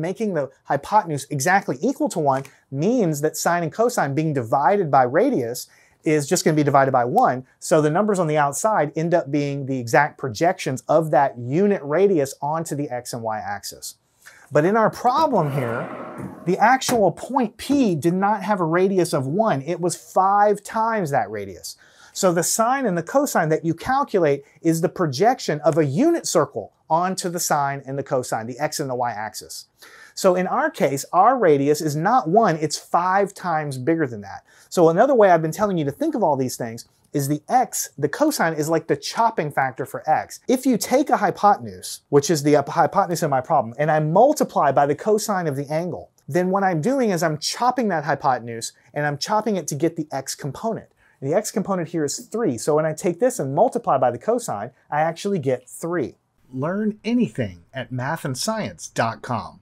making the hypotenuse exactly equal to 1 means that sine and cosine being divided by radius is just going to be divided by 1. So the numbers on the outside end up being the exact projections of that unit radius onto the x and y axis. But in our problem here, the actual point P did not have a radius of 1. It was 5 times that radius. So the sine and the cosine that you calculate is the projection of a unit circle onto the sine and the cosine, the x and the y axis. So in our case, our radius is not 1, it's 5 times bigger than that. So another way I've been telling you to think of all these things is the x, the cosine is like the chopping factor for x. If you take a hypotenuse, which is the hypotenuse in my problem, and I multiply by the cosine of the angle, then what I'm doing is I'm chopping that hypotenuse and I'm chopping it to get the x component. The x component here is 3. So when I take this and multiply by the cosine, I actually get 3. Learn anything at mathandscience.com.